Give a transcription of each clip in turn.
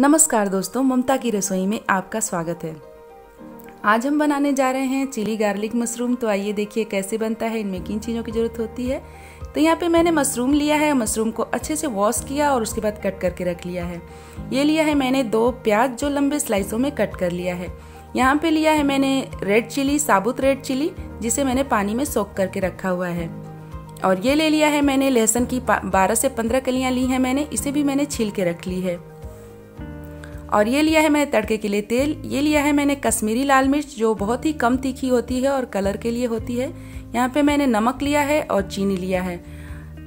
नमस्कार दोस्तों, ममता की रसोई में आपका स्वागत है। आज हम बनाने जा रहे हैं चिली गार्लिक मशरूम। तो आइए देखिए कैसे बनता है, इनमें किन चीज़ों की ज़रूरत होती है। तो यहाँ पे मैंने मशरूम लिया है, मशरूम को अच्छे से वॉश किया और उसके बाद कट करके रख लिया है। ये लिया है मैंने दो प्याज जो लंबे स्लाइसों में कट कर लिया है। यहाँ पे लिया है मैंने रेड चिली, साबुत रेड चिली, जिसे मैंने पानी में सोख करके रखा हुआ है। और ये ले लिया है मैंने लहसुन की बारह से पंद्रह कलियाँ ली हैं मैंने, इसे भी मैंने छील के रख ली है। और ये लिया है मैंने तड़के के लिए तेल। ये लिया है मैंने कश्मीरी लाल मिर्च, जो बहुत ही कम तीखी होती है और कलर के लिए होती है। यहाँ पे मैंने नमक लिया है और चीनी लिया है।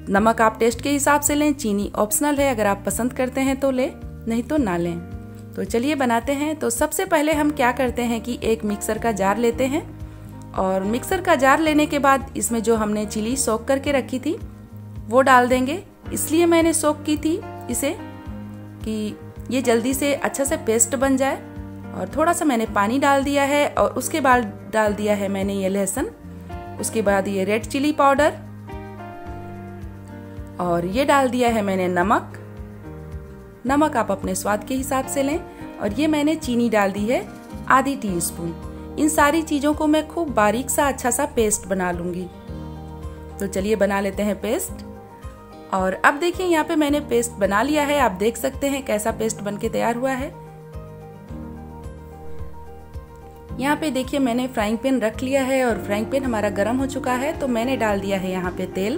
नमक आप टेस्ट के हिसाब से लें, चीनी ऑप्शनल है, अगर आप पसंद करते हैं तो लें, नहीं तो ना लें। तो चलिए बनाते हैं। तो सबसे पहले हम क्या करते हैं कि एक मिक्सर का जार लेते हैं। और मिक्सर का जार लेने के बाद इसमें जो हमने चिली सोख करके रखी थी, वो डाल देंगे। इसलिए मैंने सोख की थी इसे कि ये जल्दी से अच्छा से पेस्ट बन जाए। और थोड़ा सा मैंने पानी डाल दिया है और उसके बाद डाल दिया है मैंने ये लहसुन। उसके बाद ये रेड चिली पाउडर और ये डाल दिया है मैंने नमक। नमक आप अपने स्वाद के हिसाब से लें। और ये मैंने चीनी डाल दी है आधी टी स्पून इन सारी चीज़ों को मैं खूब बारीक सा अच्छा सा पेस्ट बना लूँगी। तो चलिए बना लेते हैं पेस्ट और अब देखिए यहाँ पे मैंने पेस्ट बना लिया है। आप देख सकते हैं कैसा पेस्ट बन के तैयार हुआ है। यहाँ पे देखिए मैंने फ्राइंग पैन रख लिया है और फ्राइंग पैन हमारा गर्म हो चुका है तो मैंने डाल दिया है यहाँ पे तेल।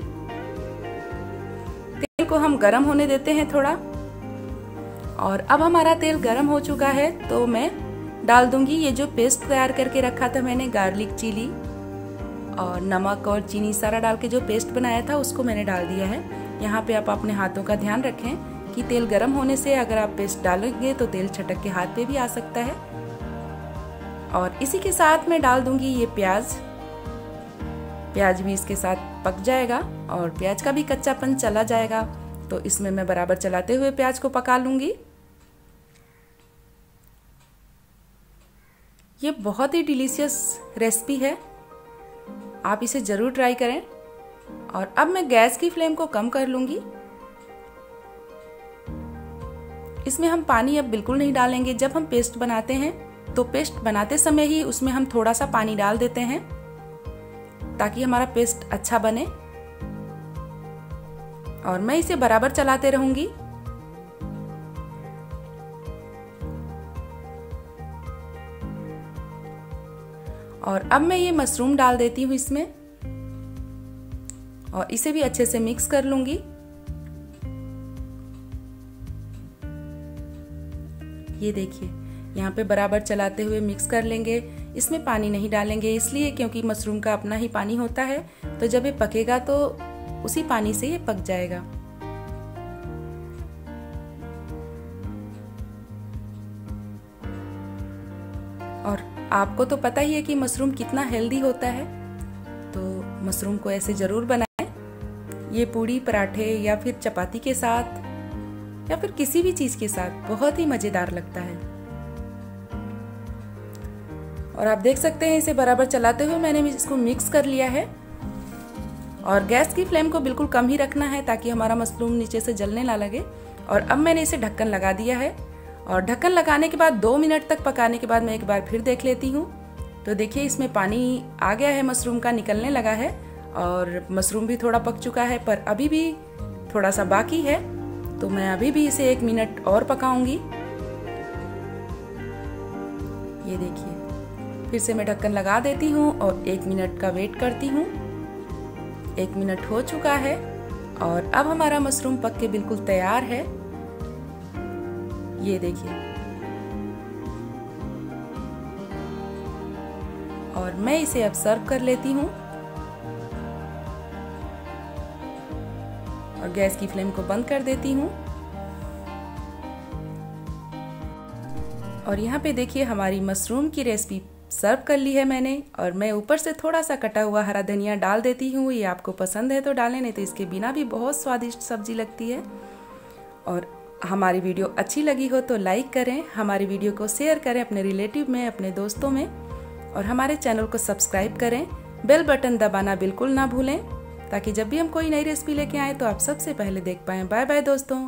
तेल को हम गर्म होने देते हैं थोड़ा। और अब हमारा तेल गर्म हो चुका है तो मैं डाल दूँगी ये जो पेस्ट तैयार करके रखा था मैंने गार्लिक चिली और नमक और चीनी सारा डाल के जो पेस्ट बनाया था, उसको मैंने डाल दिया है। यहाँ पे आप अपने हाथों का ध्यान रखें कि तेल गर्म होने से अगर आप पेस्ट डालेंगे तो तेल छटक के हाथ पे भी आ सकता है। और इसी के साथ मैं डाल दूँगी ये प्याज। प्याज भी इसके साथ पक जाएगा और प्याज का भी कच्चापन चला जाएगा। तो इसमें मैं बराबर चलाते हुए प्याज को पका लूँगी। ये बहुत ही डिलीशियस रेसिपी है। आप इसे ज़रूर ट्राई करें। और अब मैं गैस की फ्लेम को कम कर लूँगी। इसमें हम पानी अब बिल्कुल नहीं डालेंगे। जब हम पेस्ट बनाते हैं तो पेस्ट बनाते समय ही उसमें हम थोड़ा सा पानी डाल देते हैं, ताकि हमारा पेस्ट अच्छा बने। और मैं इसे बराबर चलाते रहूँगी। और अब मैं ये मशरूम डाल देती हूँ इसमें। और इसे भी अच्छे से मिक्स कर लूँगी। ये देखिए, यहाँ पे बराबर चलाते हुए मिक्स कर लेंगे। इसमें पानी नहीं डालेंगे इसलिए क्योंकि मशरूम का अपना ही पानी होता है। तो जब ये पकेगा तो उसी पानी से ये पक जाएगा। और आपको तो पता ही है कि मशरूम कितना हेल्दी होता है। तो मशरूम को ऐसे ज़रूर बनाएँ ये पूड़ी, पराठे या फिर चपाती के साथ, या फिर किसी भी चीज़ के साथ बहुत ही मज़ेदार लगता है। और आप देख सकते हैं इसे बराबर चलाते हुए मैंने इसको मिक्स कर लिया है। और गैस की फ्लेम को बिल्कुल कम ही रखना है ताकि हमारा मशरूम नीचे से जलने ना लगे। और अब मैंने इसे ढक्कन लगा दिया है। और ढक्कन लगाने के बाद दो मिनट तक पकाने के बाद मैं एक बार फिर देख लेती हूँ। तो देखिए, इसमें पानी आ गया है मशरूम का निकलने लगा है। और मशरूम भी थोड़ा पक चुका है, पर अभी भी थोड़ा सा बाकी है तो मैं अभी भी इसे एक मिनट और पकाऊँगी। ये देखिए, फिर से मैं ढक्कन लगा देती हूँ और एक मिनट का वेट करती हूँ। एक मिनट हो चुका है और अब हमारा मशरूम पक के बिल्कुल तैयार है। ये देखिए। और मैं इसे अब सर्व कर लेती हूँ। और गैस की फ्लेम को बंद कर देती हूँ। और यहाँ पे देखिए हमारी मशरूम की रेसिपी सर्व कर ली है मैंने और मैं ऊपर से थोड़ा सा कटा हुआ हरा धनिया डाल देती हूँ। ये आपको पसंद है तो डालें, नहीं तो इसके बिना भी बहुत स्वादिष्ट सब्ज़ी लगती है। और हमारी वीडियो अच्छी लगी हो तो लाइक करें, हमारी वीडियो को शेयर करें अपने रिलेटिव में, अपने दोस्तों में और हमारे चैनल को सब्सक्राइब करें। बेल बटन दबाना बिल्कुल ना भूलें। ताकि जब भी हम कोई नई रेसिपी लेके आए तो आप सबसे पहले देख पाए। बाय बाय दोस्तों।